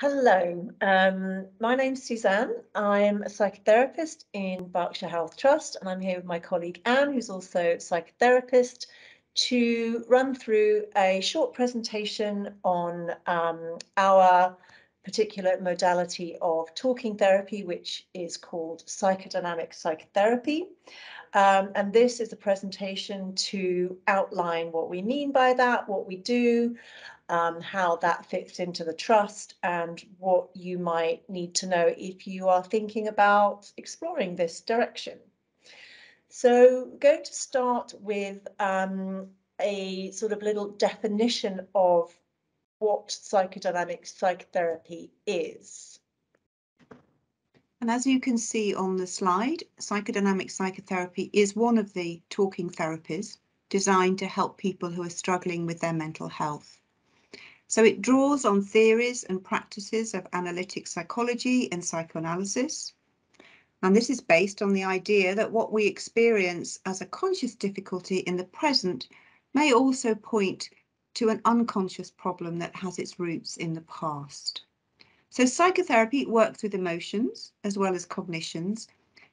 Hello, um, my name's Suzanne. I'm a psychotherapist in Berkshire Health Trust, and I'm here with my colleague Anne, who's also a psychotherapist, to run through a short presentation on um, our particular modality of talking therapy, which is called psychodynamic psychotherapy. Um, and this is a presentation to outline what we mean by that, what we do, um, how that fits into the trust and what you might need to know if you are thinking about exploring this direction. So going to start with um, a sort of little definition of what psychodynamic psychotherapy is. And as you can see on the slide, psychodynamic psychotherapy is one of the talking therapies designed to help people who are struggling with their mental health. So it draws on theories and practices of analytic psychology and psychoanalysis. And this is based on the idea that what we experience as a conscious difficulty in the present may also point to an unconscious problem that has its roots in the past. So psychotherapy works with emotions as well as cognitions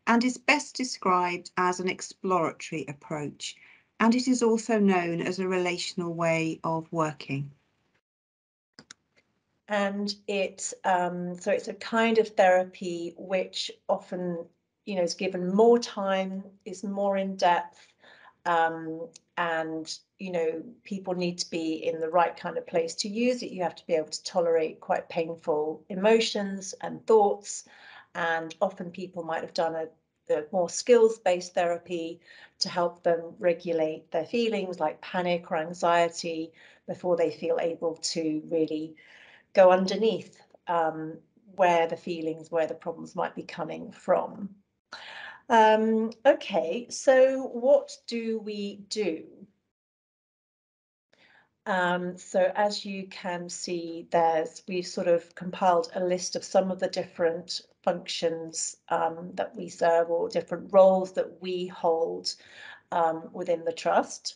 and is best described as an exploratory approach. And it is also known as a relational way of working and it um, so it's a kind of therapy which often you know is given more time is more in depth um, and you know people need to be in the right kind of place to use it. You have to be able to tolerate quite painful emotions and thoughts and often people might have done a, a more skills-based therapy to help them regulate their feelings like panic or anxiety before they feel able to really go underneath um, where the feelings, where the problems might be coming from. Um, okay, so what do we do? Um, so as you can see, there's we've sort of compiled a list of some of the different functions um, that we serve or different roles that we hold um, within the trust.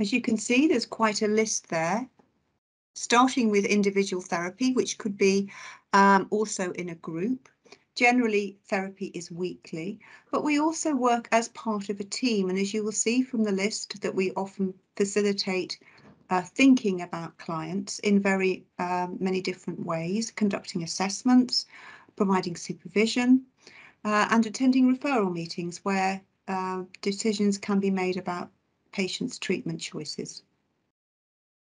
As you can see, there's quite a list there starting with individual therapy, which could be um, also in a group. Generally, therapy is weekly, but we also work as part of a team. And as you will see from the list, that we often facilitate uh, thinking about clients in very um, many different ways, conducting assessments, providing supervision, uh, and attending referral meetings where uh, decisions can be made about patients' treatment choices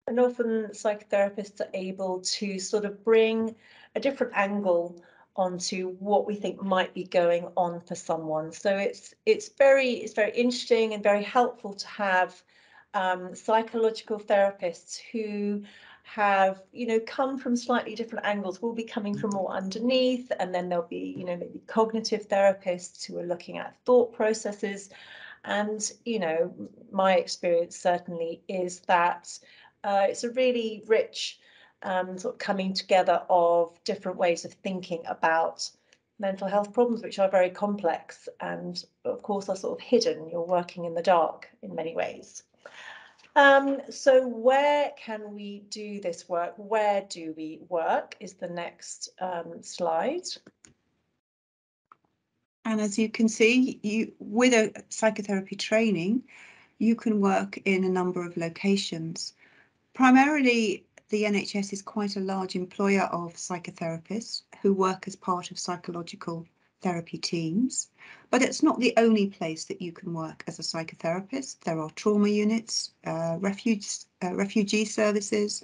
and often psychotherapists are able to sort of bring a different angle onto what we think might be going on for someone. So it's it's very it's very interesting and very helpful to have um, psychological therapists who have you know come from slightly different angles will be coming from more underneath and then there'll be you know maybe cognitive therapists who are looking at thought processes and you know my experience certainly is that uh, it's a really rich um, sort of coming together of different ways of thinking about mental health problems, which are very complex and of course are sort of hidden. You're working in the dark in many ways. Um, so where can we do this work? Where do we work is the next um, slide. And as you can see, you with a psychotherapy training, you can work in a number of locations. Primarily, the NHS is quite a large employer of psychotherapists who work as part of psychological therapy teams, but it's not the only place that you can work as a psychotherapist. There are trauma units, uh, refuge, uh, refugee services,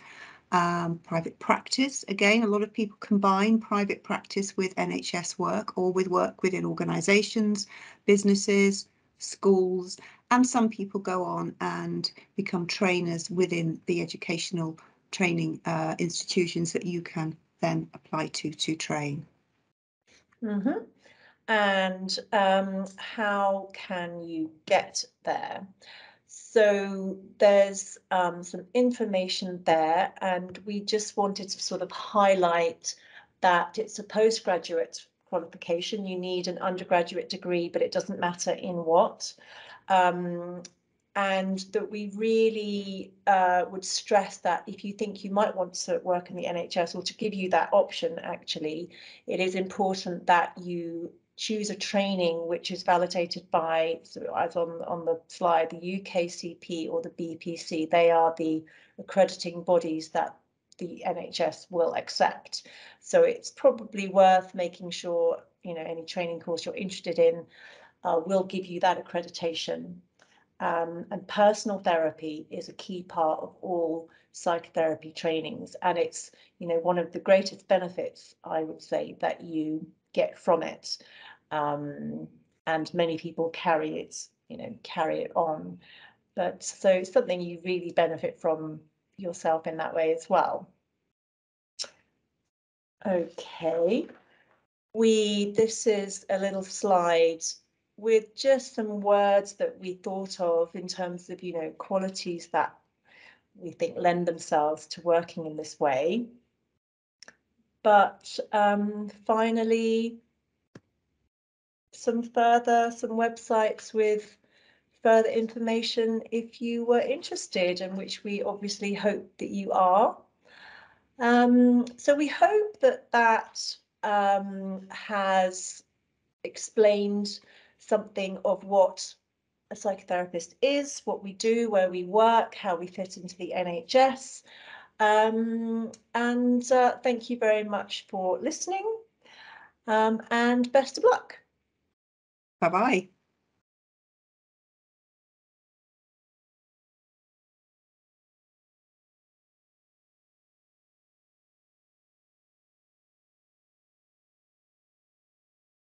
um, private practice. Again, a lot of people combine private practice with NHS work or with work within organisations, businesses, schools, and some people go on and become trainers within the educational training uh, institutions that you can then apply to to train. Mm -hmm. And um, how can you get there? So there's um, some information there, and we just wanted to sort of highlight that it's a postgraduate qualification. You need an undergraduate degree, but it doesn't matter in what. Um, and that we really uh, would stress that if you think you might want to work in the NHS or to give you that option, actually, it is important that you choose a training which is validated by, so as on, on the slide, the UKCP or the BPC. They are the accrediting bodies that the NHS will accept. So it's probably worth making sure, you know, any training course you're interested in uh, will give you that accreditation. Um, and personal therapy is a key part of all psychotherapy trainings. And it's, you know, one of the greatest benefits, I would say, that you get from it. Um, and many people carry it, you know, carry it on. But so it's something you really benefit from yourself in that way as well. Okay, we, this is a little slide with just some words that we thought of in terms of, you know, qualities that we think lend themselves to working in this way. But um, finally, some further, some websites with further information if you were interested and which we obviously hope that you are. Um, so we hope that that um, has explained something of what a psychotherapist is, what we do, where we work, how we fit into the NHS. Um, and uh, thank you very much for listening um, and best of luck. Bye bye.